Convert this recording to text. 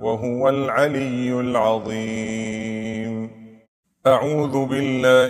وهو العلي العظيم. أعوذ بالله